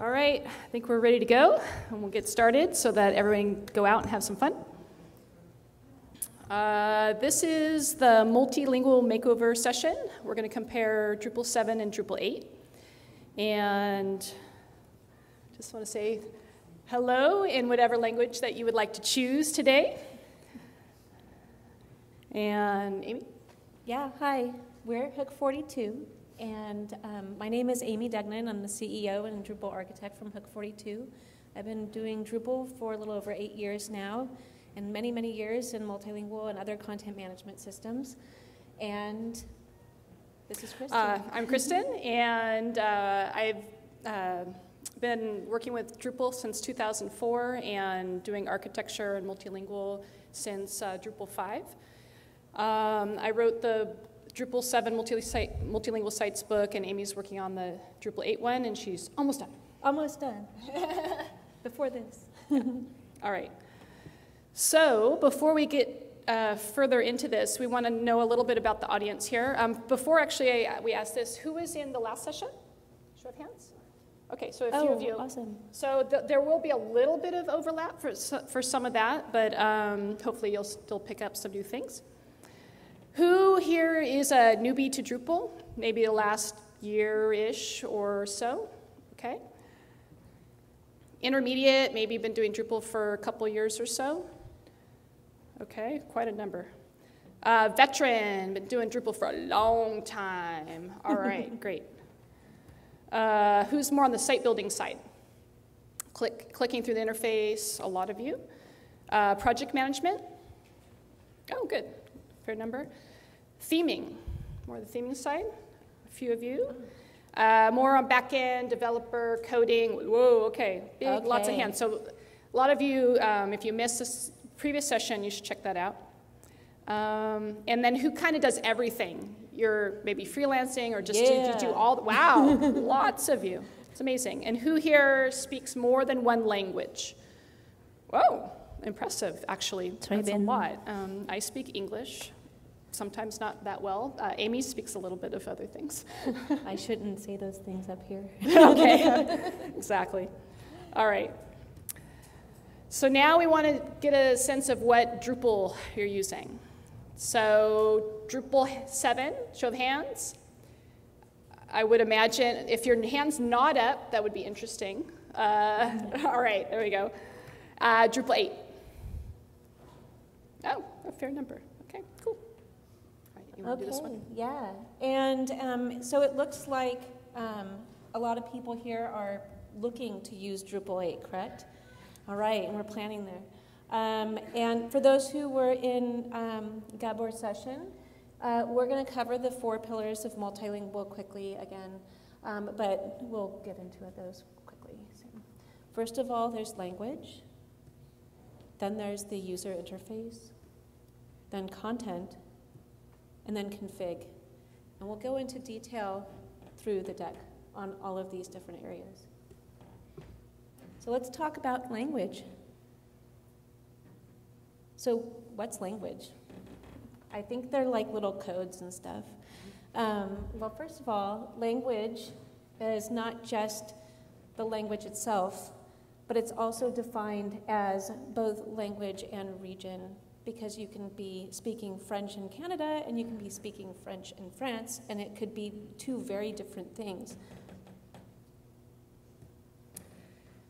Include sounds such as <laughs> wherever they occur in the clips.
All right, I think we're ready to go, and we'll get started so that everyone can go out and have some fun. Uh, this is the multilingual makeover session. We're going to compare Drupal 7 and Drupal 8. And just want to say hello in whatever language that you would like to choose today. And Aimee? Yeah, hi. We're Hook 42. And um, my name is Aimee Degnan. I'm the CEO and Drupal architect from Hook 42. I've been doing Drupal for a little over eight years now, and many, many years in multilingual and other content management systems. And this is Kristen. Uh, I'm Kristen, and uh, I've uh, been working with Drupal since 2004 and doing architecture and multilingual since uh, Drupal 5. Um, I wrote the Drupal 7 multi-site, multilingual sites book, and Aimee's working on the Drupal 8 one, and she's almost done. Almost done. <laughs> Before this. All right. So before we get uh, further into this, we want to know a little bit about the audience here. Um, before actually I, we asked this, who was in the last session? Show of hands. Okay, so a few oh, of you. awesome. So th there will be a little bit of overlap for, for some of that, but um, hopefully you'll still pick up some new things. Here is a newbie to Drupal? Maybe the last year-ish or so, okay? Intermediate, maybe been doing Drupal for a couple years or so. Okay, quite a number. Uh, veteran, been doing Drupal for a long time. <laughs> All right, great. Uh, who's more on the site building side? Click, clicking through the interface, a lot of you. Uh, project management? Oh, good, fair number. Theming, more the theming side, a few of you. Uh, more on backend, developer, coding. Whoa, okay, big, okay. lots of hands. So a lot of you, um, if you missed this previous session, you should check that out. Um, and then who kind of does everything? You're maybe freelancing or just yeah. do, do all, wow, <laughs> lots of you. It's amazing. And who here speaks more than one language? Whoa, impressive, actually. That's a lot. Um, I speak English, sometimes not that well. Uh, Aimee speaks a little bit of other things. <laughs> I shouldn't say those things up here. <laughs> okay, <laughs> exactly. All right. So now we want to get a sense of what Drupal you're using. So Drupal 7, show of hands. I would imagine if your hand's not up, that would be interesting. Uh, all right, there we go. Uh, Drupal 8. Oh, a fair number. Okay, cool. You want okay, to do this one? Yeah. And um, so it looks like um, a lot of people here are looking to use Drupal 8, correct? All right, and we're planning there. Um, and for those who were in um, Gabor's session, uh, we're going to cover the four pillars of multilingual quickly again, um, but we'll get into those quickly soon. First of all, there's language. Then there's the user interface. Then content and then config. And we'll go into detail through the deck on all of these different areas. So let's talk about language. So what's language? I think they're like little codes and stuff. Um, well, first of all, language is not just the language itself, but it's also defined as both language and region because you can be speaking French in Canada and you can be speaking French in France, and it could be two very different things.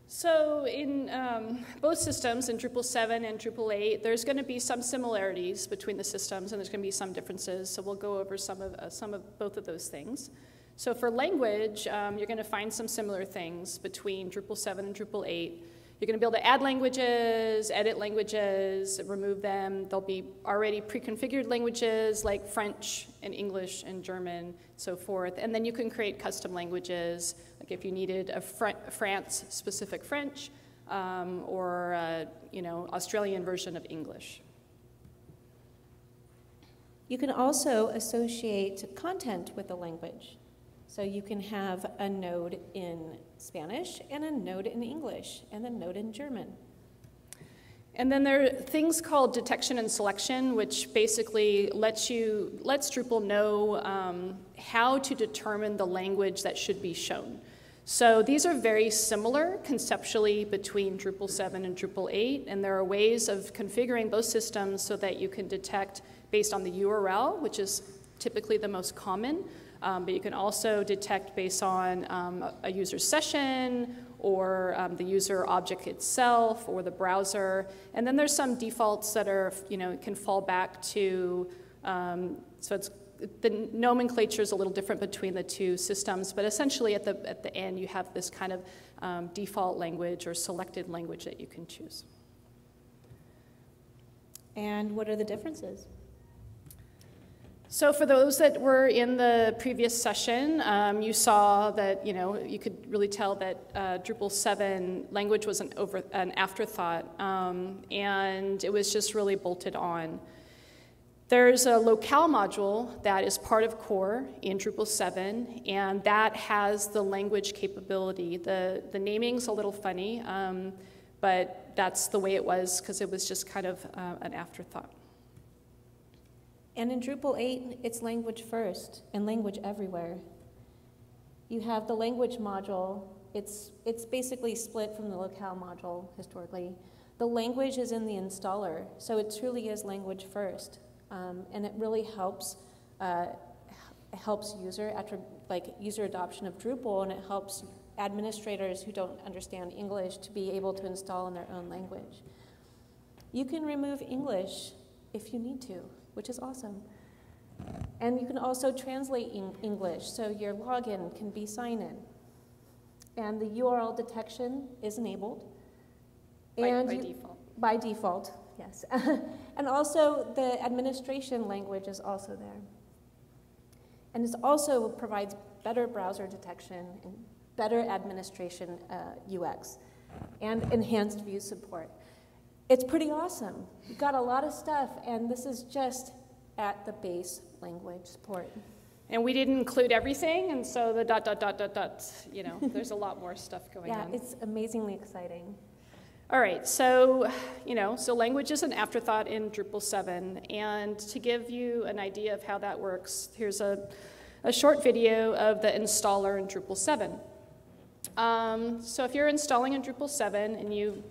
So in um, both systems, in Drupal 7 and Drupal 8, there's going to be some similarities between the systems, and there's going to be some differences. So we'll go over some of, uh, some of both of those things. So for language, um, you're going to find some similar things between Drupal 7 and Drupal 8. You're going to be able to add languages, edit languages, remove them. There'll be already pre-configured languages like French and English and German, so forth. And then you can create custom languages, like if you needed a Fr France-specific French um, or a, you know Australian version of English. You can also associate content with a language. So you can have a node in Spanish and a node in English and a node in German. And then there are things called detection and selection, which basically lets you lets Drupal know um, how to determine the language that should be shown. So these are very similar conceptually between Drupal 7 and Drupal 8, and there are ways of configuring both systems so that you can detect based on the URL, which is typically the most common, um, but you can also detect based on um, a user session or um, the user object itself or the browser. And then there's some defaults that are, you know, can fall back to, um, so it's the nomenclature is a little different between the two systems, but essentially at the, at the end you have this kind of um, default language or selected language that you can choose. And what are the differences? So for those that were in the previous session, um, you saw that, you know, you could really tell that uh, Drupal 7 language was an, over, an afterthought, um, and it was just really bolted on. There's a locale module that is part of core in Drupal 7, and that has the language capability. The, the naming's a little funny, um, but that's the way it was because it was just kind of uh, an afterthought. And in Drupal 8, it's language first and language everywhere. You have the language module, it's, it's basically split from the locale module historically. The language is in the installer, so it truly is language first. Um, and it really helps uh, helps user like user adoption of Drupal, and it helps administrators who don't understand English to be able to install in their own language. You can remove English if you need to, which is awesome. And you can also translate in English, so your login can be sign in. And the URL detection is enabled. By, and by you, default. By default, yes. <laughs> and also the administration language is also there. And it also provides better browser detection and better administration uh, UX and enhanced view support. It's pretty awesome. We've got a lot of stuff, and this is just at the base language support. And we didn't include everything, and so the dot, dot, dot, dot, dot, you know, <laughs> there's a lot more stuff going yeah, on. Yeah, it's amazingly exciting. All right, so, you know, so language is an afterthought in Drupal 7. And to give you an idea of how that works, here's a, a short video of the installer in Drupal 7. Um, so if you're installing in Drupal 7 and you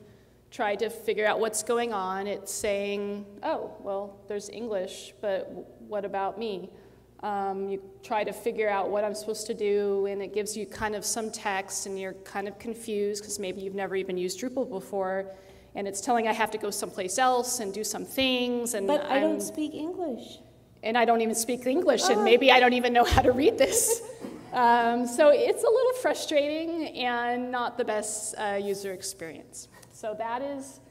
try to figure out what's going on, it's saying, oh, well, there's English, but what about me? Um, you try to figure out what I'm supposed to do, and it gives you kind of some text, and you're kind of confused because maybe you've never even used Drupal before, and it's telling I have to go someplace else and do some things. And but I don't speak English. And I don't even speak English, oh. and maybe I don't even know how to read this. <laughs> um, so it's a little frustrating and not the best uh, user experience. So that is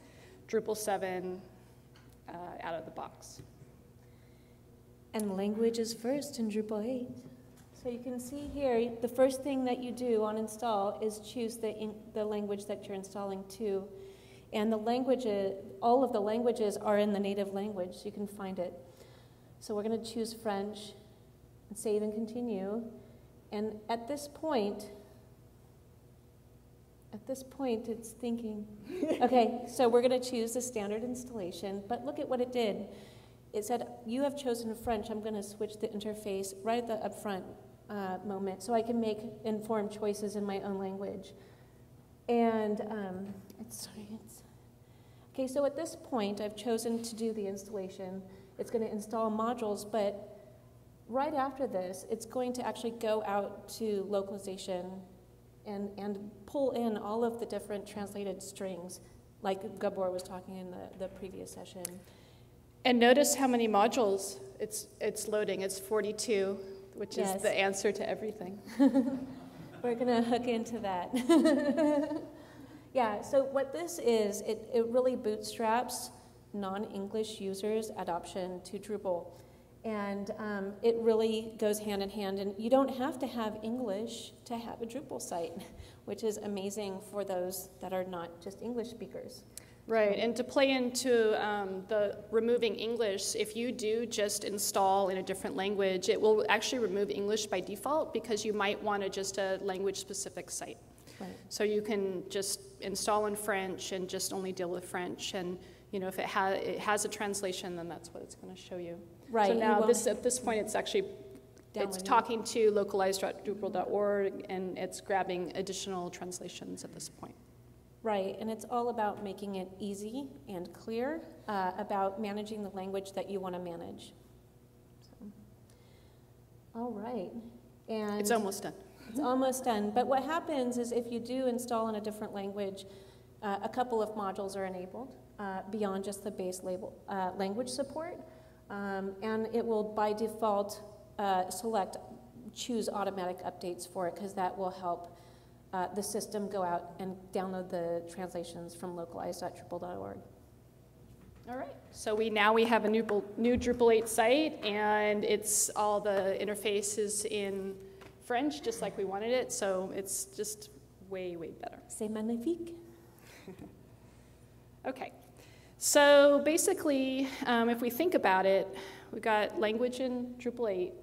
Drupal 7 uh, out of the box. And language is first in Drupal 8. So you can see here, the first thing that you do on install is choose the, in, the language that you're installing to. And the languages, all of the languages are in the native language, so you can find it. So we're going to choose French and save and continue. And at this point, at this point, it's thinking, okay, so we're going to choose the standard installation, but look at what it did it said, You have chosen French. I'm going to switch the interface right at the upfront uh, moment so I can make informed choices in my own language. And um, it's, sorry, it's, okay, so at this point, I've chosen to do the installation. It's going to install modules, but right after this, it's going to actually go out to localization and, and pull in all of the different translated strings, like Gabor was talking in the, the previous session. And notice how many modules it's, it's loading. It's 42, which yes. is the answer to everything. <laughs> <laughs> We're going to hook into that. <laughs> yeah, so what this is, it, it really bootstraps non English users' adoption to Drupal. And um, it really goes hand in hand. And you don't have to have English to have a Drupal site, <laughs> which is amazing for those that are not just English speakers. Right, and to play into um, the removing English, if you do just install in a different language, it will actually remove English by default because you might want to just a language specific site. Right. So you can just install in French and just only deal with French. And you know, if it, ha- it has a translation, then that's what it's going to show you. Right. So now this, at this point, it's actually It's talking to localize.drupal.org and it's grabbing additional translations at this point. Right, and it's all about making it easy and clear uh, about managing the language that you want to manage. So, all right, and It's almost done. it's almost done. But what happens is if you do install in a different language, uh, a couple of modules are enabled uh, beyond just the base label uh, language support, um, and it will by default uh, select choose automatic updates for it because that will help uh, the system go out and download the translations from localize.drupal.org. All right. So we now we have a new, new Drupal 8 site, and it's all the interfaces in French, just like we wanted it. So it's just way, way better. C'est magnifique. <laughs> Okay. So basically, um, if we think about it, we've got language in Drupal 8,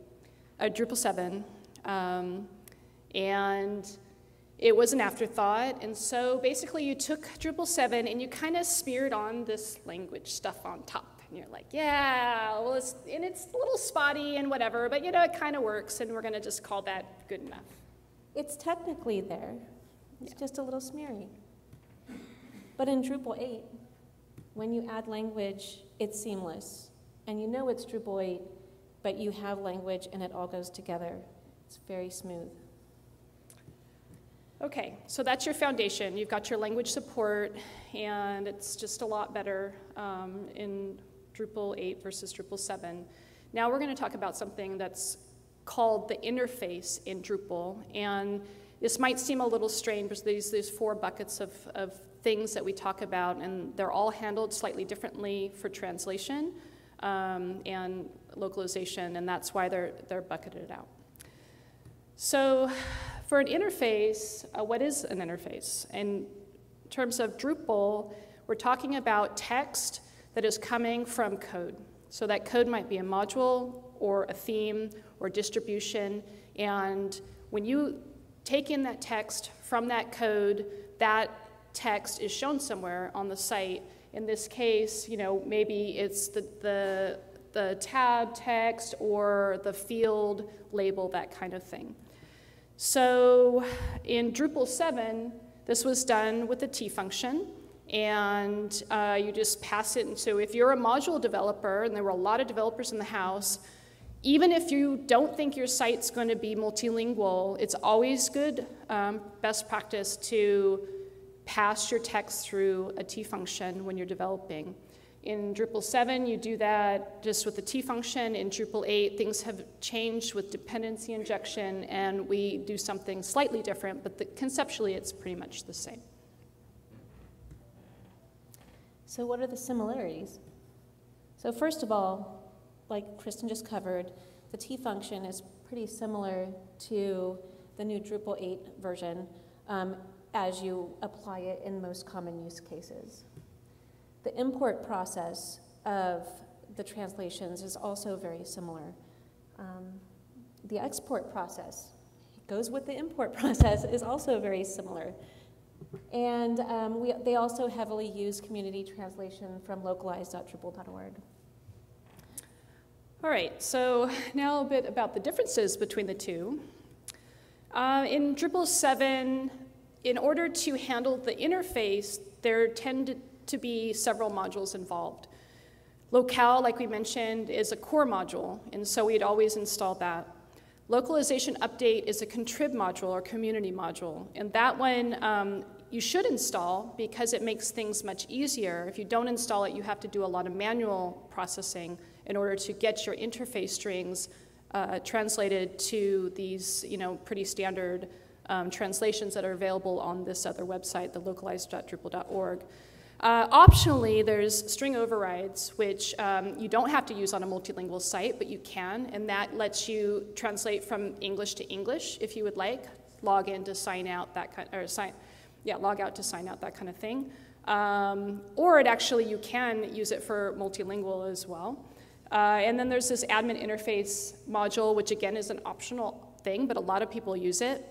uh, Drupal 7, um, and it was an afterthought. And so basically, you took Drupal 7 and you kind of smeared on this language stuff on top. And you're like, yeah, well, it's, and it's a little spotty and whatever, but you know, it kind of works, and we're going to just call that good enough. It's technically there, it's Yeah. just a little smeary. But in Drupal 8, when you add language, it's seamless. And you know it's Drupal 8, but you have language and it all goes together. It's very smooth. Okay, so that's your foundation. You've got your language support, and it's just a lot better um, in Drupal 8 versus Drupal 7. Now we're going to talk about something that's called the interface in Drupal, and this might seem a little strange because these these four buckets of, of things that we talk about, and they're all handled slightly differently for translation um, and localization, and that's why they're they're bucketed out. So, for an interface, uh, what is an interface? In terms of Drupal, we're talking about text that is coming from code. So, that code might be a module or a theme or distribution. And when you take in that text from that code, that text is shown somewhere on the site. In this case, you know, maybe it's the, the, the tab text or the field label, that kind of thing. So in Drupal 7, this was done with the T function, and uh, you just pass it. And so if you're a module developer, and there were a lot of developers in the house, even if you don't think your site's going to be multilingual, it's always good um, best practice to pass your text through a T function when you're developing. In Drupal 7, you do that just with the T function. In Drupal 8, things have changed with dependency injection, and we do something slightly different, but the, conceptually, it's pretty much the same. So, what are the similarities? So, first of all, like Kristen just covered, the T function is pretty similar to the new Drupal 8 version um, as you apply it in most common use cases. The import process of the translations is also very similar. Um, the export process goes with the import <laughs> process is also very similar. And um, we, they also heavily use community translation from localize.drupal.org. All right, so now a bit about the differences between the two. Uh, in Drupal 7, in order to handle the interface, there tend to be several modules involved. Locale, like we mentioned, is a core module, and so we'd always install that. Localization update is a contrib module or community module, and that one um, you should install because it makes things much easier. If you don't install it, you have to do a lot of manual processing in order to get your interface strings uh, translated to these, you know, pretty standard um, translations that are available on this other website, the localize.drupal.org. Uh, optionally, there's string overrides, which um, you don't have to use on a multilingual site, but you can, and that lets you translate from English to English if you would like, log in to sign out, that kind, or sign, yeah, log out to sign out, that kind of thing. Um, or it actually, you can use it for multilingual as well. Uh, and then there's this admin interface module, which again is an optional thing, but a lot of people use it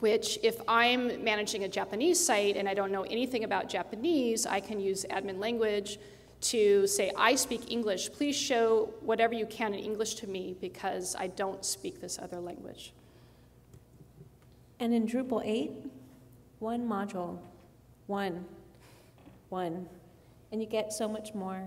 which if I'm managing a Japanese site and I don't know anything about Japanese, I can use admin language to say, I speak English. Please show whatever you can in English to me because I don't speak this other language. And in Drupal 8, one module, one, one. And you get so much more.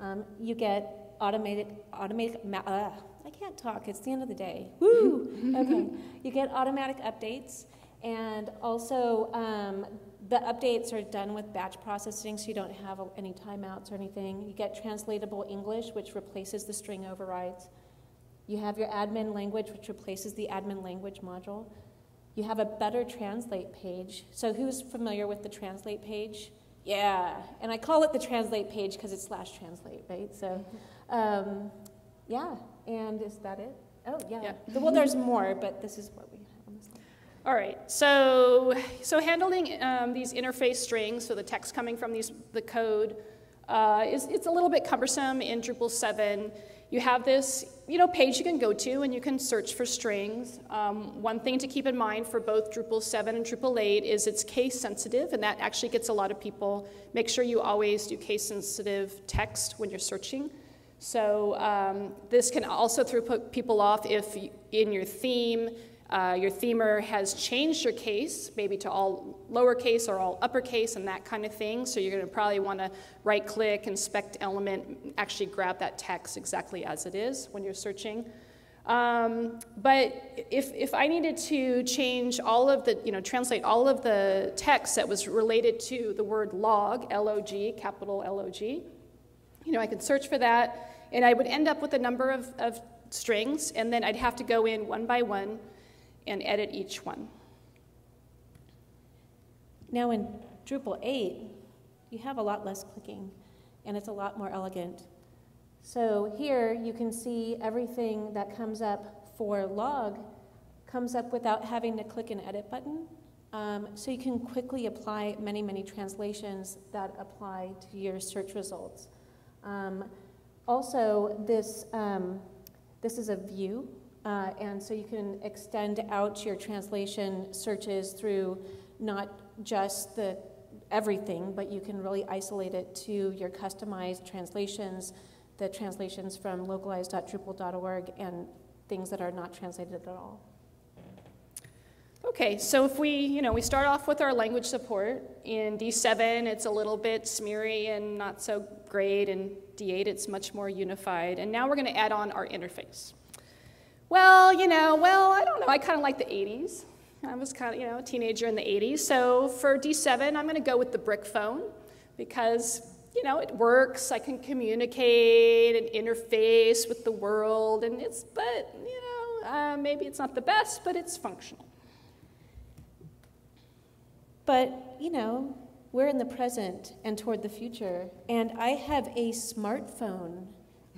Um, you get automated, automated, uh, I can't talk, it's the end of the day. Woo! <laughs> okay. You get automatic updates, and also um, the updates are done with batch processing, so you don't have any timeouts or anything. You get translatable English, which replaces the string overrides. You have your admin language, which replaces the admin language module. You have a better translate page. So, who's familiar with the translate page? Yeah, and I call it the translate page because it's slash translate, right? So, um, yeah, and is that it? Oh, yeah. Well, there's more, but this is what we have on the slide. All right, so, so handling um, these interface strings, so the text coming from these, the code, uh, is, it's a little bit cumbersome in Drupal 7 you have this you know, page you can go to and you can search for strings. Um, one thing to keep in mind for both Drupal 7 and Drupal 8 is it's case sensitive, and that actually gets a lot of people. Make sure you always do case sensitive text when you're searching. So um, this can also throw people off if in your theme uh, your themer has changed your case, maybe to all lowercase or all uppercase and that kind of thing. So you're going to probably want to right click, inspect element, actually grab that text exactly as it is when you're searching. Um, but if, if I needed to change all of the, you know, translate all of the text that was related to the word log, L O G, capital L O G, you know, I could search for that and I would end up with a number of, of strings and then I'd have to go in one by one and edit each one. Now in Drupal 8, you have a lot less clicking, and it's a lot more elegant. So here you can see everything that comes up for log comes up without having to click an edit button. Um, so you can quickly apply many, many translations that apply to your search results. Um, also, this, um, this is a view uh, and so you can extend out your translation searches through not just the everything, but you can really isolate it to your customized translations, the translations from localize.drupal.org, and things that are not translated at all. Okay, so if we, you know, we start off with our language support. In D7, it's a little bit smeary and not so great. In D8, it's much more unified. And now we're going to add on our interface. Well, you know, well, I don't know. I kind of like the 80s. I was kind of, you know, a teenager in the 80s. So for D7, I'm going to go with the brick phone because, you know, it works. I can communicate and interface with the world. And it's, but, you know, uh, maybe it's not the best, but it's functional. But, you know, we're in the present and toward the future. And I have a smartphone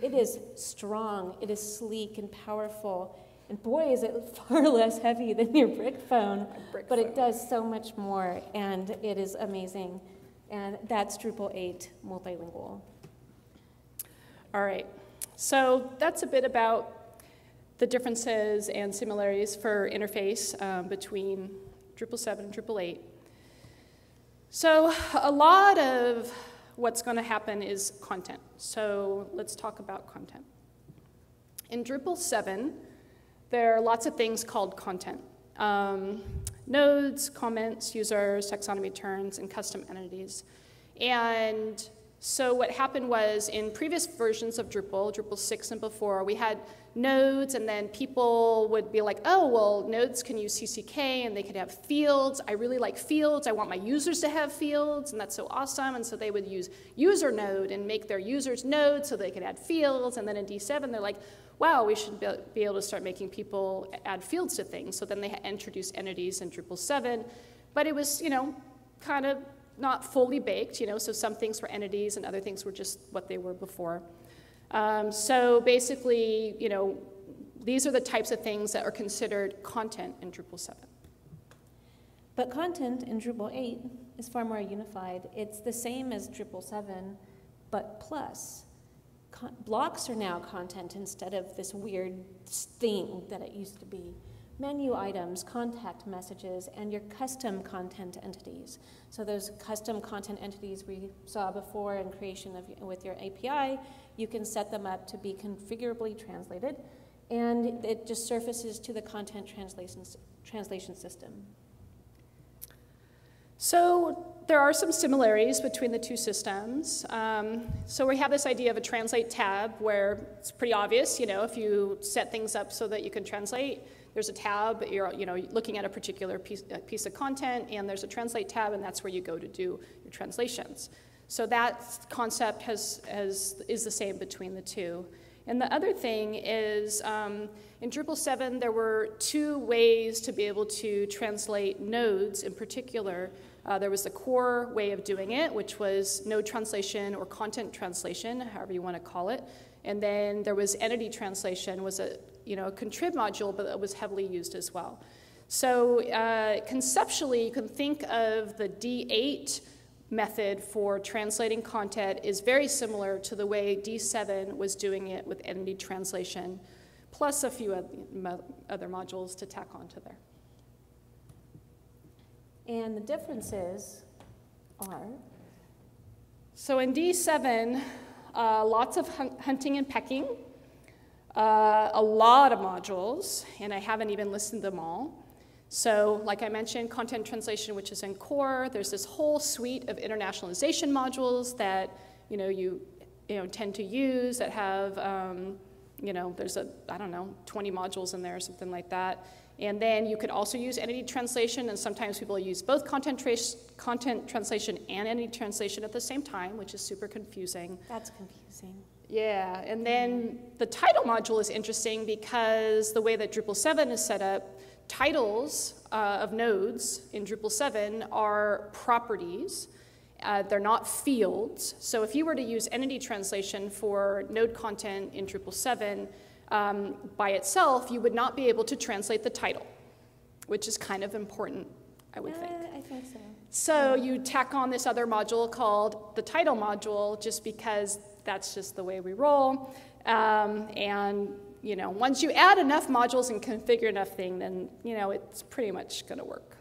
it is strong, it is sleek and powerful. And boy, is it <laughs> far less heavy than your brick phone, brick but phone. it does so much more, and it is amazing. And that's Drupal 8 multilingual. All right, so that's a bit about the differences and similarities for interface um, between Drupal 7 and Drupal 8. So, a lot of what's going to happen is content. So let's talk about content. In Drupal 7, there are lots of things called content. Um, nodes, comments, users, taxonomy terms, and custom entities. And so what happened was in previous versions of Drupal, Drupal 6 and before, we had nodes, and then people would be like, oh, well, nodes can use CCK and they could have fields. I really like fields. I want my users to have fields, and that's so awesome. And so they would use user node and make their users nodes so they could add fields. And then in D7, they're like, wow, we should be able to start making people add fields to things. So then they introduced entities in Drupal 7. But it was, you know, kind of not fully baked, you know, so some things were entities and other things were just what they were before. Um, so basically, you know, these are the types of things that are considered content in Drupal 7. But content in Drupal 8 is far more unified. It's the same as Drupal 7, but plus. Blocks are now content instead of this weird thing that it used to be. menu items, contact messages, and your custom content entities. So those custom content entities we saw before in creation of, with your API, you can set them up to be configurably translated, and it just surfaces to the content translation, translation system. So there are some similarities between the two systems. Um, so we have this idea of a translate tab where it's pretty obvious, you know, if you set things up so that you can translate, there's a tab, you're, you know, looking at a particular piece, a piece of content, and there's a translate tab, and that's where you go to do your translations. So that concept has, has, is the same between the two. And the other thing is, um, in Drupal 7, there were two ways to be able to translate nodes in particular. Uh, there was the core way of doing it, which was node translation or content translation, however you want to call it. And then there was entity translation, was a you know a contrib module, but it was heavily used as well. So uh, conceptually, you can think of the D8 method for translating content is very similar to the way D7 was doing it with entity translation, plus a few other modules to tack onto there. And the differences are? So in D7, uh, lots of hun hunting and pecking, uh, a lot of modules, and I haven't even listed them all. So, like I mentioned, content translation, which is in core, there's this whole suite of internationalization modules that you know you, you know, tend to use that have um, you know there's a I don't know 20 modules in there or something like that. And then you could also use entity translation, and sometimes people use both content, tra- content translation and entity translation at the same time, which is super confusing. That's confusing. Yeah, and then the title module is interesting because the way that Drupal 7 is set up, titles uh, of nodes in Drupal 7 are properties. Uh, they're not fields. So if you were to use entity translation for node content in Drupal 7, um, by itself, you would not be able to translate the title, which is kind of important, I would uh, think. I think so. So you tack on this other module called the title module, just because that's just the way we roll. Um, and you know, once you add enough modules and configure enough thing, then you know it's pretty much going to work.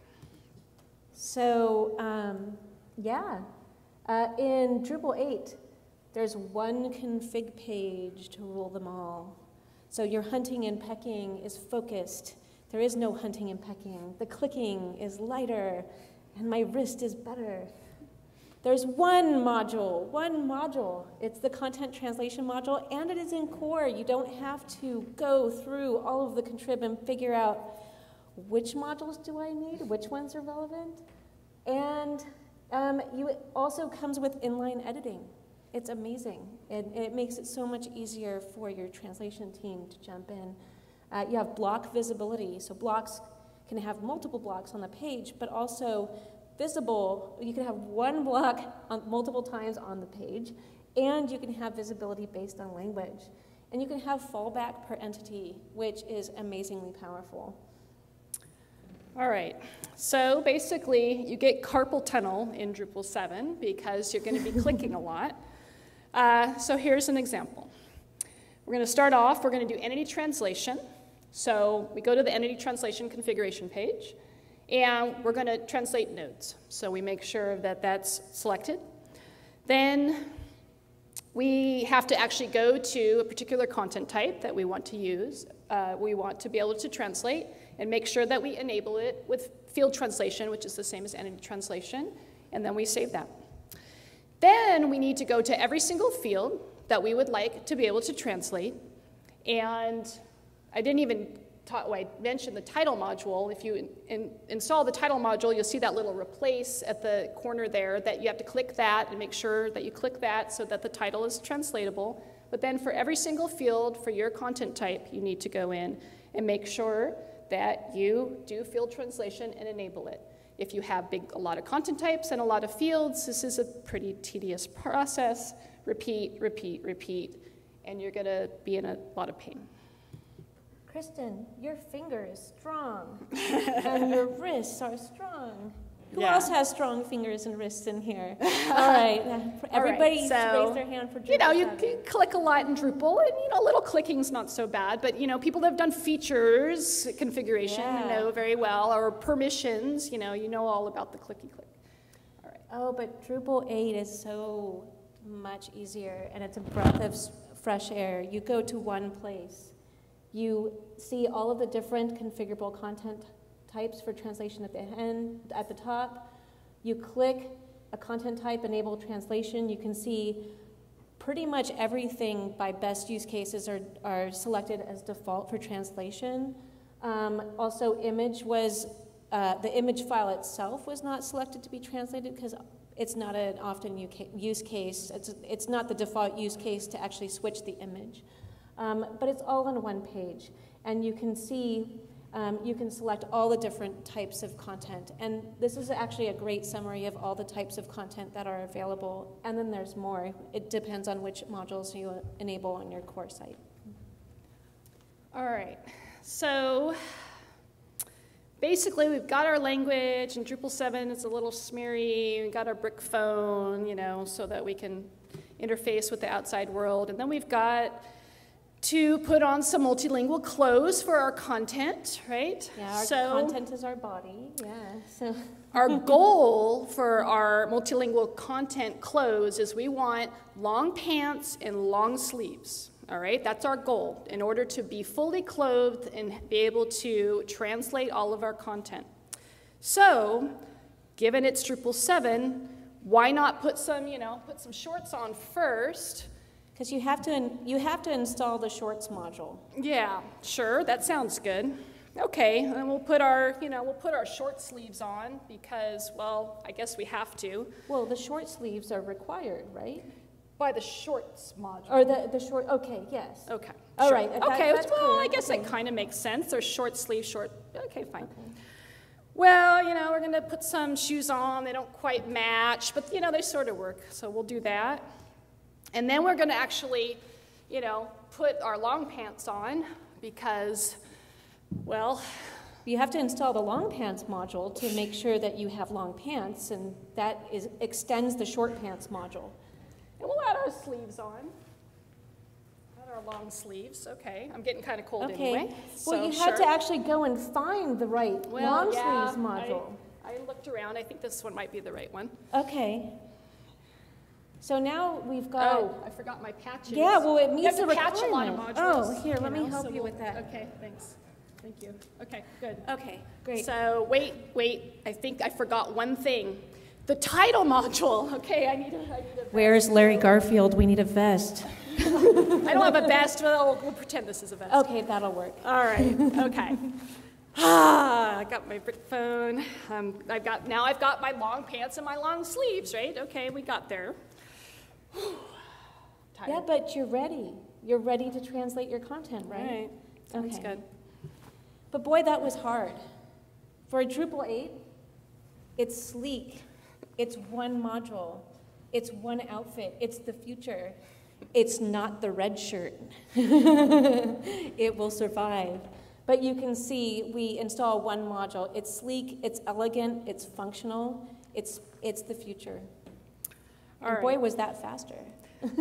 So um, yeah, uh, in Drupal 8, there's one config page to rule them all. So your hunting and pecking is focused. There is no hunting and pecking. The clicking is lighter, and my wrist is better. There's one module, one module. It's the content translation module, and it is in core. You don't have to go through all of the contrib and figure out which modules do I need, which ones are relevant. And um, you, it also comes with inline editing. It's amazing. It, it makes it so much easier for your translation team to jump in. Uh, you have block visibility, so blocks can have multiple blocks on the page, but also visible. You can have one block on, multiple times on the page, and you can have visibility based on language. And you can have fallback per entity, which is amazingly powerful. All right, so basically, you get carpal tunnel in Drupal 7 because you're going to be clicking a <laughs> lot. Uh, so here's an example. We're going to start off, we're going to do entity translation. So we go to the entity translation configuration page, and we're going to translate nodes. So we make sure that that's selected. Then we have to actually go to a particular content type that we want to use. Uh, we want to be able to translate and make sure that we enable it with field translation, which is the same as entity translation, and then we save that. Then we need to go to every single field that we would like to be able to translate. And I didn't even well, I mentioned the title module. If you in, in, install the title module, you'll see that little replace at the corner there that you have to click that and make sure that you click that so that the title is translatable. But then for every single field for your content type, you need to go in and make sure that you do field translation and enable it. If you have big, a lot of content types and a lot of fields, this is a pretty tedious process. Repeat, repeat, repeat, and you're going to be in a lot of pain. Kristen, your finger is strong, <laughs> and your wrists are strong. Who Yeah. else has strong fingers and wrists in here? <laughs> All right. Everybody so, raise their hand for Drupal You know, you 7. can click a lot in Drupal, and you know, little clicking's not so bad. But you know, people that have done features configuration Yeah. know very well, or permissions. You know, you know all about the clicky click. All right. Oh, but Drupal 8 is so much easier and it's a breath of fresh air. You go to one place, you see all of the different configurable content types for translation at the end, at the top. You click a content type, enable translation. You can see pretty much everything by best use cases are, are selected as default for translation. Um, also, image was uh, the image file itself was not selected to be translated because it's not an often use case. It's, it's not the default use case to actually switch the image. Um, but it's all on one page. And you can see, um, you can select all the different types of content. And this is actually a great summary of all the types of content that are available. And then there's more. It depends on which modules you enable on your core site. All right. So basically, we've got our language, and Drupal 7 is a little smeary. We've got our brick phone, you know, so that we can interface with the outside world. And then we've got to put on some multilingual clothes for our content, right? Yeah, our so content is our body. Yeah. So <laughs> our goal for our multilingual content clothes is we want long pants and long sleeves. All right, that's our goal in order to be fully clothed and be able to translate all of our content. So, given it's Drupal 7, why not put some, you know, put some shorts on first? Because you have to in, you have to install the Shorts module. Yeah, sure, that sounds good. Okay, and we'll put our, you know, we'll put our short sleeves on because, well, I guess we have to. Well, the short sleeves are required, right? By the shorts module. Or the, the short. Okay, yes. Okay. All sure. right, Okay. that's well, clear. I guess Okay. it kind of makes sense. They're short sleeve, short. Okay, fine. Well, you know, we're going to put some shoes on. They don't quite match, but you know, they sort of work. So we'll do that. And then we're going to actually, you know, put our long pants on because, well, You have to install the long pants module to make sure that you have long pants, and that is extends the short pants module. and we'll add our sleeves on. Add our long sleeves. Okay. I'm getting kind of cold Okay. anyway. well, you so had to actually go and find the right Well, long yeah, sleeves module. I, I looked around. I think this one might be the right one. Okay. So now we've got. Oh, I forgot my patches. Yeah, well, it You meets the to patch a lot of requirement. modules. Oh, here, let me know, help so you we'll- with that. Okay, thanks. Thank you. Okay, good. Okay, great. So wait, wait. I think I forgot one thing. The title module. <laughs> Okay, I need a. I need a. Where's Larry Garfield? We need a vest. <laughs> I don't have a vest. Well, we'll pretend this is a vest. Okay, that'll work. All right. <laughs> Okay. Ah, I got my brick phone. Um, I've got now. I've got my long pants and my long sleeves. Right. Okay, we got there. <sighs> Yeah, but you're ready. You're ready to translate your content, right? right. Sounds Okay. good. But boy, that was hard. For a Drupal 8, it's sleek. It's one module. It's one outfit. It's the future. It's not the red shirt. <laughs> it will survive. But you can see we install one module. It's sleek, it's elegant, it's functional, it's, it's the future. And boy, was that faster. <laughs>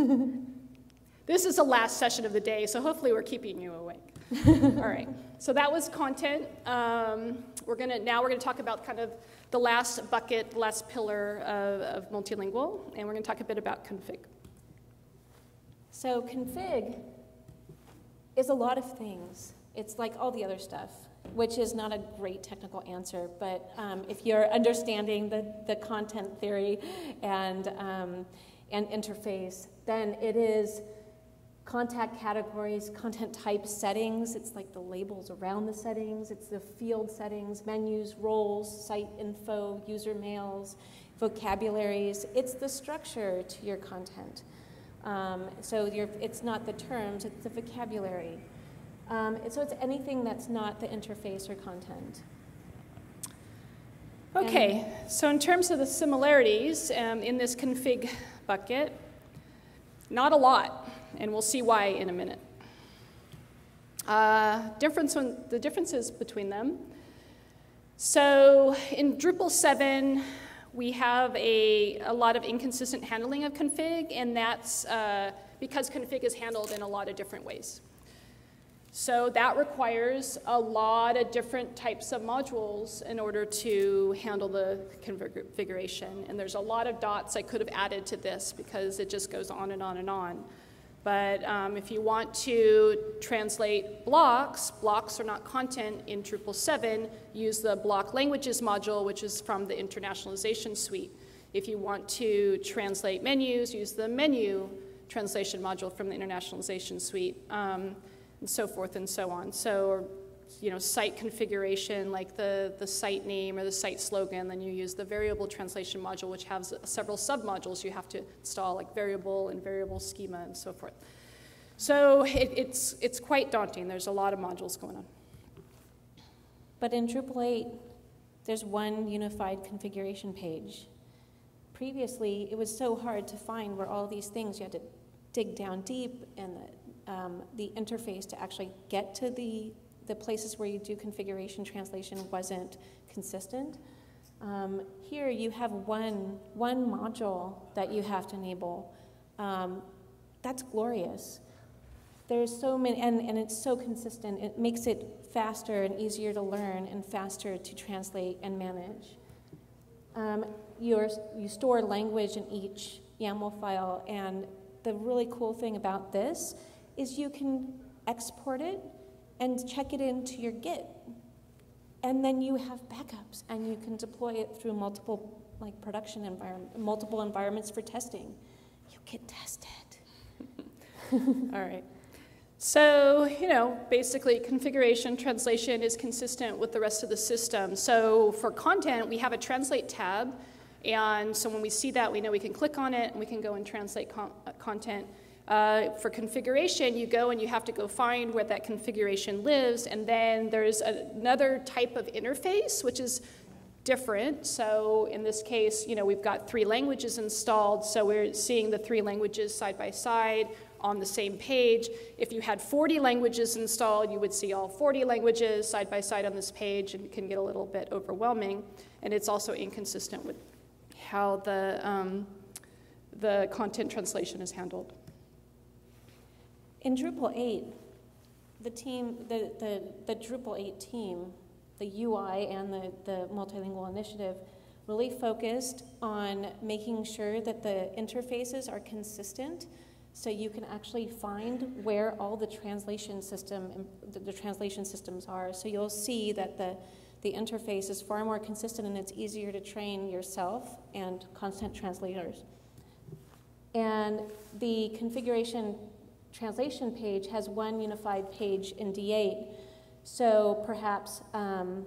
This is the last session of the day, so hopefully we're keeping you awake. <laughs> All right. So that was content. Um, we're gonna now we're gonna talk about kind of the last bucket, last pillar of, of multilingual, and we're gonna talk a bit about config. So config is a lot of things. It's like all the other stuff, which is not a great technical answer, but um, if you're understanding the, the content theory and, um, and interface, then it is contact categories, content type settings. It's like the labels around the settings. It's the field settings, menus, roles, site info, user mails, vocabularies. It's the structure to your content. Um, so it's not the terms, it's the vocabulary. Um, and so it's anything that's not the interface or content. Okay. So in terms of the similarities um, in this config bucket, not a lot, and we'll see why in a minute. Uh, difference on, the differences between them. So in Drupal 7, we have a, a lot of inconsistent handling of config, and that's uh, because config is handled in a lot of different ways. So that requires a lot of different types of modules in order to handle the configuration. And there's a lot of dots I could have added to this because it just goes on and on and on. But um, if you want to translate blocks, blocks are not content in Drupal 7, use the block languages module, which is from the internationalization suite. If you want to translate menus, use the menu translation module from the internationalization suite. Um, and so forth and so on. So, you know, site configuration, like the, the site name or the site slogan, then you use the variable translation module, which has several submodules you have to install, like variable and variable schema and so forth. So it, it's, it's quite daunting. There's a lot of modules going on. But in Drupal 8, there's one unified configuration page. Previously, it was so hard to find where all these things, you had to dig down deep, and the um, the interface to actually get to the, the places where you do configuration translation wasn't consistent. Um, here you have one, one module that you have to enable. Um, that's glorious. There's so many, and, and it's so consistent. It makes it faster and easier to learn and faster to translate and manage. Um, you store language in each YAML file, and the really cool thing about this is you can export it and check it into your Git. And then you have backups and you can deploy it through multiple like production environment, multiple environments for testing. You get tested. <laughs> All right. So, you know, basically configuration translation is consistent with the rest of the system. So for content, we have a translate tab. And so when we see that, we know we can click on it and we can go and translate con uh, content uh, for configuration, you go and you have to go find where that configuration lives, and then there's another type of interface, which is different. So in this case, you know, we've got three languages installed, so we're seeing the three languages side by side on the same page. If you had 40 languages installed, you would see all 40 languages side by side on this page, and it can get a little bit overwhelming. And it's also inconsistent with how the, um, the content translation is handled. In Drupal 8, the team, the, the, the Drupal 8 team, the UI and the, the multilingual initiative really focused on making sure that the interfaces are consistent so you can actually find where all the translation system um, the, the translation systems are. So you'll see that the the interface is far more consistent and it's easier to train yourself and content translators. And the configuration translation page has one unified page in D8. So perhaps um,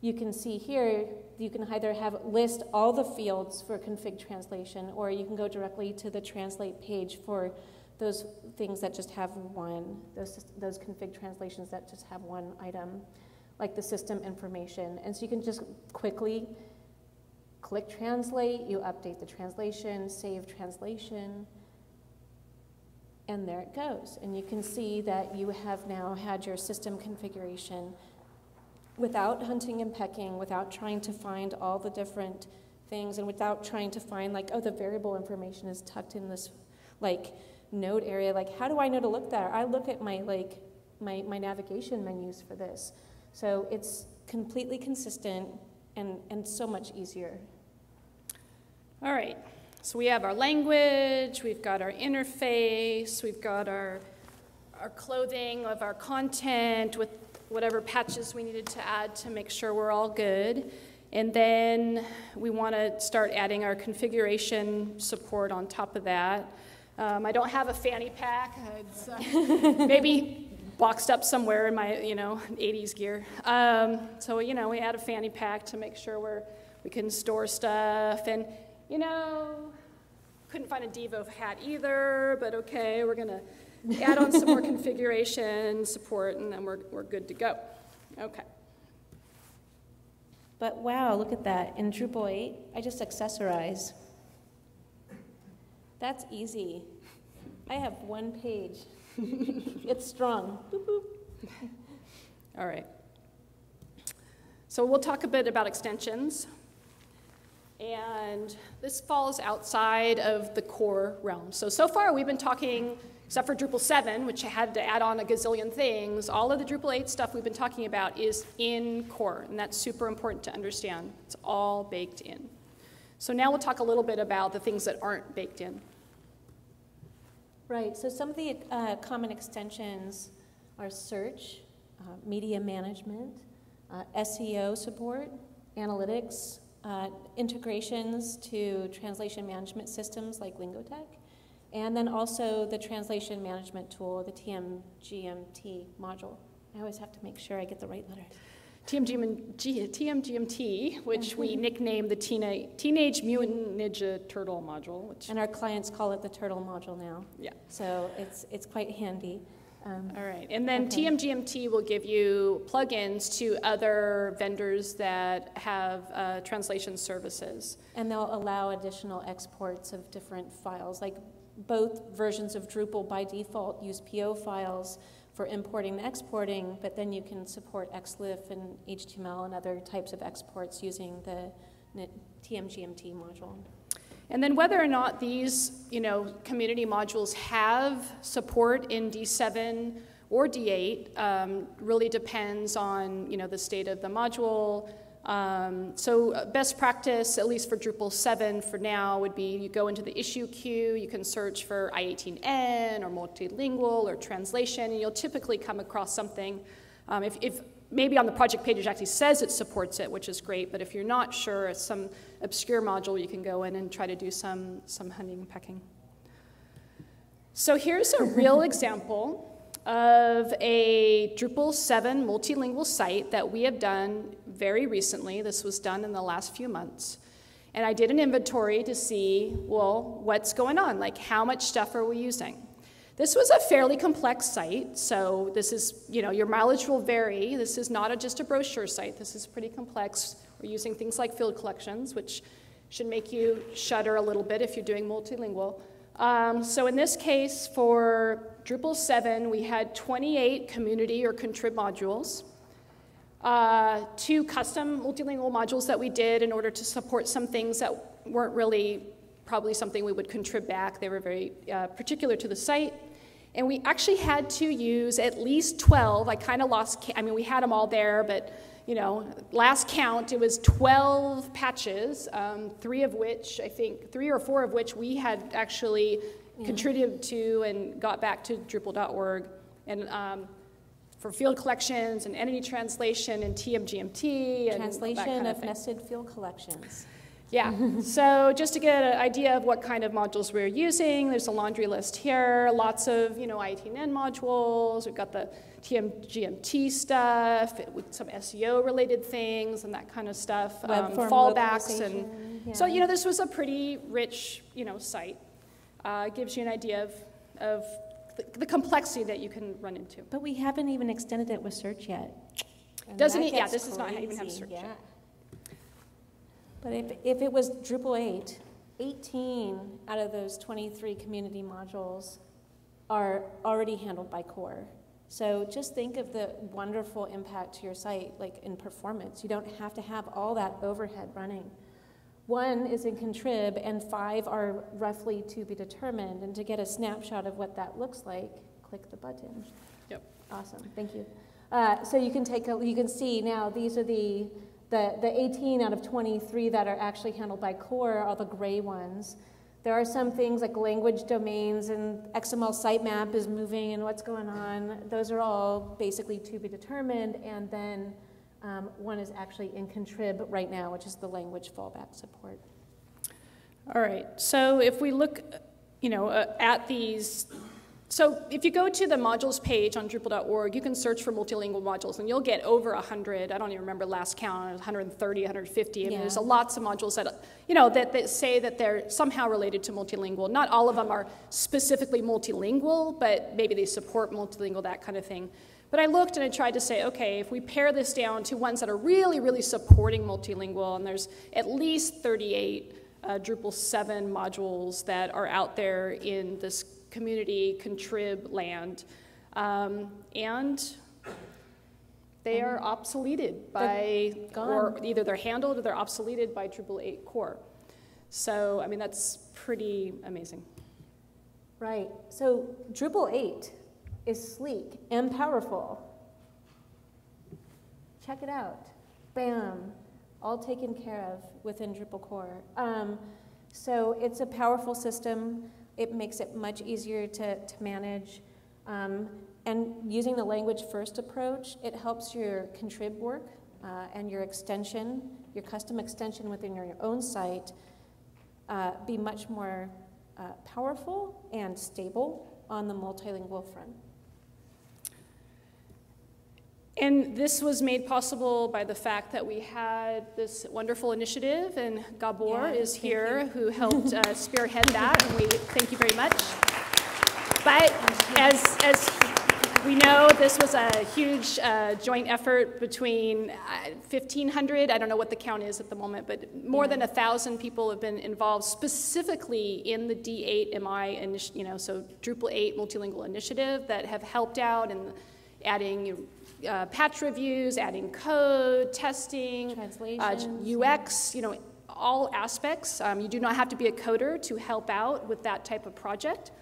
you can see here, you can either have list all the fields for config translation, or you can go directly to the translate page for those things that just have one, those, those config translations that just have one item, like the system information. And so you can just quickly click translate, you update the translation, save translation, and there it goes. And you can see that you have now had your system configuration without hunting and pecking, without trying to find all the different things, and without trying to find, like, oh, the variable information is tucked in this, like, node area. Like, how do I know to look there? I look at my, like, my, my navigation menus for this. So it's completely consistent and, and so much easier. All right. So we have our language, we've got our interface, we've got our, our clothing of our content with whatever patches we needed to add to make sure we're all good. And then we want to start adding our configuration support on top of that. Um, I don't have a fanny pack. It's uh, <laughs> maybe boxed up somewhere in my, you know, 80s gear. Um, so, you know, we add a fanny pack to make sure we're, we can store stuff. And, you know, couldn't find a Devo hat either, but okay, we're going to add on some more <laughs> configuration support, and then we're, we're good to go. Okay. But wow, look at that. In Drupal 8, I just accessorize. That's easy. I have one page. <laughs> it's strong. Boop, boop. All right. So we'll talk a bit about extensions. And this falls outside of the core realm. So, so far we've been talking, except for Drupal 7, which had to add on a gazillion things, all of the Drupal 8 stuff we've been talking about is in core, and that's super important to understand. It's all baked in. So now we'll talk a little bit about the things that aren't baked in. Right, so some of the uh, common extensions are search, uh, media management, uh, SEO support, analytics, uh, integrations to translation management systems like Lingotek, and then also the translation management tool, the TMGMT module. I always have to make sure I get the right letters. TMGMT, which we nicknamed the Teenage, Teenage Mutant Ninja Turtle module. Which and our clients call it the Turtle module now. Yeah. So it's, it's quite handy. Um, All right, and then okay. TMGMT will give you plugins to other vendors that have uh, translation services. And they'll allow additional exports of different files, like both versions of Drupal by default use PO files for importing and exporting, but then you can support XLIFF and HTML and other types of exports using the TMGMT module. And then whether or not these, you know, community modules have support in D7 or D8 um, really depends on, you know, the state of the module. Um, so uh, best practice, at least for Drupal 7 for now, would be you go into the issue queue, you can search for I18N or multilingual or translation, and you'll typically come across something. Um, if, if maybe on the project page it actually says it supports it, which is great, but if you're not sure, it's some obscure module, you can go in and try to do some, some hunting and pecking. So here's a real <laughs> example of a Drupal 7 multilingual site that we have done very recently. This was done in the last few months. And I did an inventory to see, well, what's going on? Like, how much stuff are we using? This was a fairly complex site, so this is, you know, your mileage will vary. This is not a, just a brochure site. This is pretty complex. We're using things like field collections, which should make you shudder a little bit if you're doing multilingual. Um, so in this case, for Drupal 7, we had 28 community or contrib modules, uh, two custom multilingual modules that we did in order to support some things that weren't really probably something we would contribute back. They were very uh, particular to the site. And we actually had to use at least 12. I kind of lost, I mean, we had them all there, but you know, last count, it was 12 patches, um, three of which, I think, three or four of which we had actually yeah. contributed to and got back to Drupal.org. And um, for field collections and entity translation and TMGMT. And translation kind of, of nested field collections. Yeah, so just to get an idea of what kind of modules we're using, there's a laundry list here, lots of, you know, I18N modules, we've got the TMGMT stuff, with some SEO related things and that kind of stuff, um, fallbacks. and yeah. So, you know, this was a pretty rich, you know, site. Uh, gives you an idea of, of the, the, complexity that you can run into. But we haven't even extended it with search yet. Doesn't it? Yeah, this is not even have search yeah. yet. But if, if it was Drupal 8, 18 out of those 23 community modules are already handled by core. So just think of the wonderful impact to your site, like in performance. You don't have to have all that overhead running. One is in contrib, and five are roughly to be determined. And to get a snapshot of what that looks like, click the button. Yep. Awesome. Thank you. Uh, so you can take a, you can see now these are the the, the 18 out of 23 that are actually handled by core are the gray ones. There are some things like language domains and XML sitemap is moving and what's going on. Those are all basically to be determined. And then um, one is actually in contrib right now, which is the language fallback support. All right. So if we look, you know, uh, at these so if you go to the modules page on Drupal.org, you can search for multilingual modules, and you'll get over 100. I don't even remember last count, 130, 150. I mean, yeah. there's a lots of modules that, you know, that, that say that they're somehow related to multilingual. Not all of them are specifically multilingual, but maybe they support multilingual, that kind of thing. But I looked and I tried to say, okay, if we pare this down to ones that are really, really supporting multilingual, and there's at least 38 uh, Drupal 7 modules that are out there in this community contrib land. Um, and They are obsoleted by, gone. or either they're handled or they're obsoleted by Drupal 8 core. So, I mean, that's pretty amazing. Right. So Drupal 8 is sleek and powerful. Check it out. Bam. All taken care of within Drupal core. Um, so it's a powerful system. It makes it much easier to, to manage. Um, and using the language first approach, it helps your contrib work uh, and your extension, your custom extension within your own site, uh, be much more uh, powerful and stable on the multilingual front. And this was made possible by the fact that we had this wonderful initiative, and Gabor Yeah, is here, you. who helped uh, spearhead that, and we thank you very much. But as, as we know, this was a huge uh, joint effort between uh, 1,500, I don't know what the count is at the moment, but more Yeah. than 1,000 people have been involved specifically in the D8MI, initi- you know, so Drupal 8 multilingual initiative that have helped out in adding uh, patch reviews, adding code, testing, uh, UX, you know, all aspects. Um, you do not have to be a coder to help out with that type of project.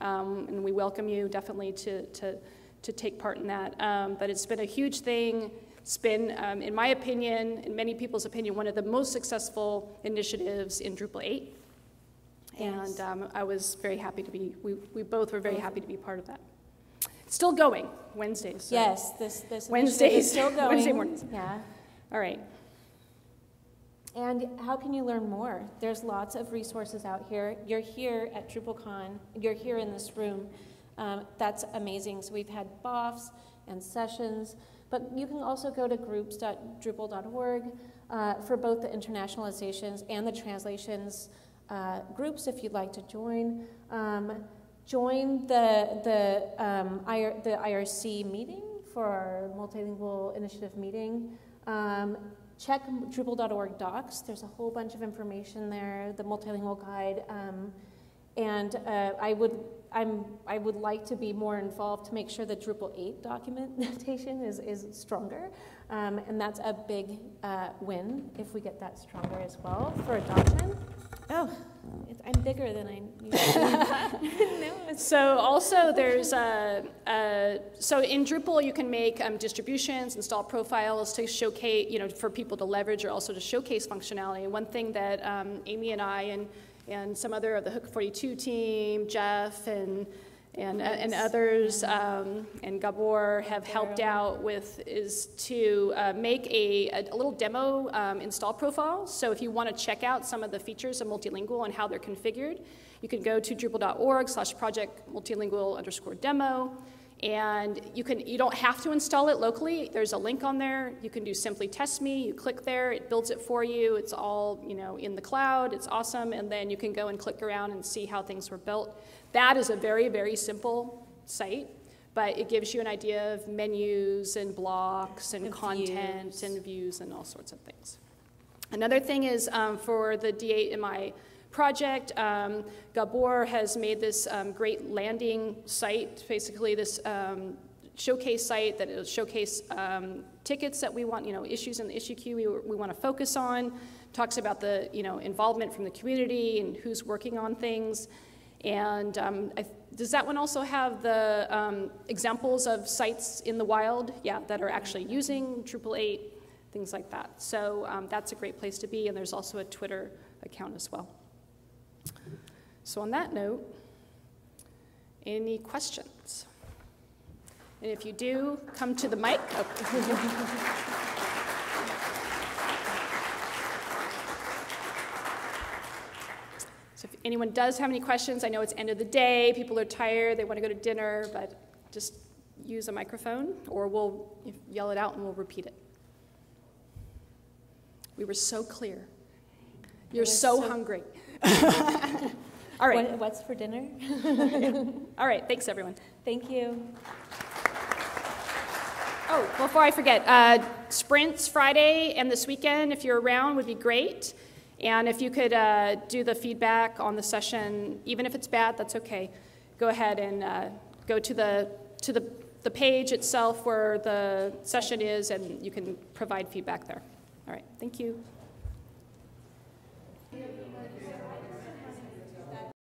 Um, and we welcome you definitely to, to, to take part in that. Um, but it's been a huge thing. It's been, um, in my opinion, in many people's opinion, one of the most successful initiatives in Drupal 8. Yes. And um, I was very happy to be, we, we both were very happy to be part of that. Still going, Wednesdays. so- Yes, this, this Wednesdays, is still <laughs> going. Wednesday mornings. Yeah. All right. And how can you learn more? There's lots of resources out here. You're here at DrupalCon. You're here in this room. Um, that's amazing. So we've had BOFs and sessions, but you can also go to groups.drupal.org uh, for both the internationalizations and the translations uh, groups if you'd like to join. Um, join the, the, um, IR, the IRC meeting for our multilingual initiative meeting. Um, check Drupal.org docs. There's a whole bunch of information there, the multilingual guide. Um, and uh, I would I'm, I would like to be more involved to make sure the Drupal 8 documentation <laughs> is, is stronger. Um, and that's a big uh, win if we get that stronger as well for adoption. Oh, I'm bigger than I <laughs> <laughs> no, So also there's a, so in Drupal you can make um, distributions, install profiles to showcase, you know, for people to leverage or also to showcase functionality. One thing that um, Aimee and I and and some other of the Hook 42 team, Jeff and and, and others, um, and Gabor have helped out with is to uh, make a, a, a little demo um, install profile. So if you want to check out some of the features of multilingual and how they're configured, you can go to drupal.org slash project multilingual underscore demo. And you can you don't have to install it locally. There's a link on there. You can do simply test me. You click there, it builds it for you. It's all you know in the cloud. It's awesome. And then you can go and click around and see how things were built. That is a very very simple site, but it gives you an idea of menus and blocks and And content views. and views and all sorts of things. Another thing is um, for the D8MI project, um, Gabor has made this um, great landing site, basically this um, showcase site that will showcase um, tickets that we want, you know, issues in the issue queue we, we want to focus on, talks about the, you know, involvement from the community and who's working on things. And um, I, does that one also have the um, examples of sites in the wild, yeah, that are actually using Drupal 8, things like that. So um, that's a great place to be, and there's also a Twitter account as well. So on that note, any questions? And if you do, come to the mic. Oh. <laughs> So if anyone does have any questions, I know it's end of the day, people are tired, they want to go to dinner, but just use a microphone or we'll yell it out and we'll repeat it. We were so clear. You're so, so- hungry. <laughs> All right. What, what's for dinner? <laughs> All right. Thanks, everyone. Thank you. Oh, before I forget, uh, sprints Friday and this weekend, if you're around, would be great. And if you could uh, do the feedback on the session, even if it's bad, that's okay. Go ahead and uh, go to the to the the page itself where the session is, and you can provide feedback there. All right, thank you.